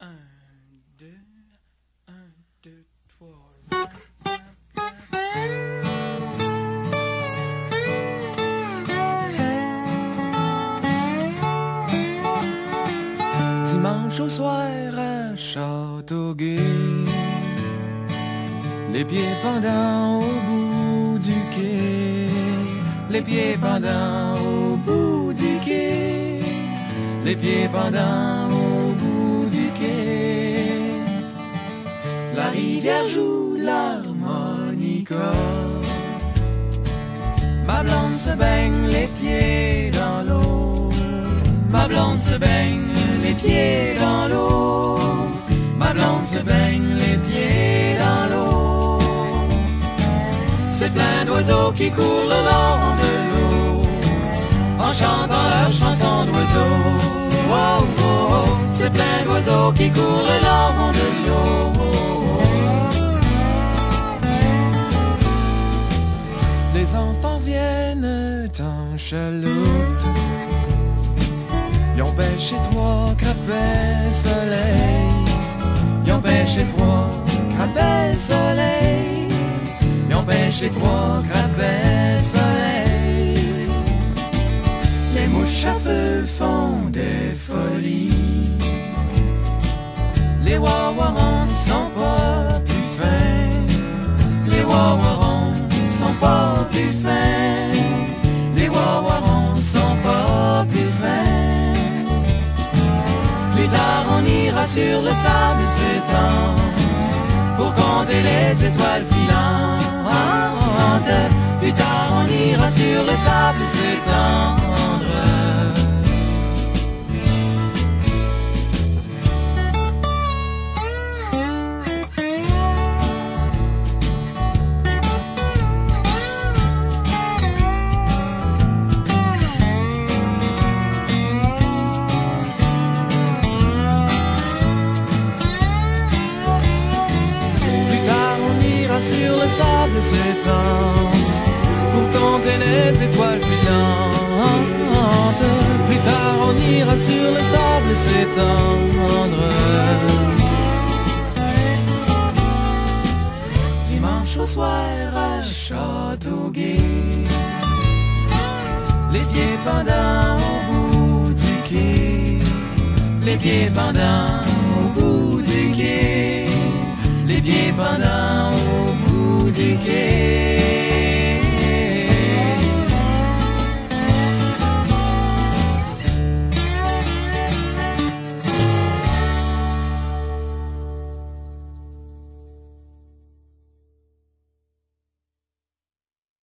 Un, deux, un, deux, trois. Dimanche au soir à Châteauguay, les pieds pendant au bout du quai, les pieds pendant au bout du quai, les pieds pendant rivière joue l'harmonica. Ma blonde se baigne les pieds dans l'eau. Ma blonde se baigne les pieds dans l'eau. Ma blonde se baigne les pieds dans l'eau. C'est plein d'oiseaux qui courent le long de l'eau. En chantant leur chanson d'oiseaux. Oh, oh, oh. C'est plein d'oiseaux qui courent le long Les enfants viennent en chaloupe. Ils ont pêché trois crapets soleil. Ils ont pêché trois crapets soleil. Ils ont pêché trois crapets soleil. Les mouches à feu font des folies. Les wawarons sur le sable s'étend pour compter les étoiles filantes. Sable s'étend. Pour compter les étoiles filantes Plus tard on ira sur le sable s'étendre. Dimanche au soir à Châteauguay Les pieds pendant au bout du quai Les pieds pendant au bout du quai les pieds pendant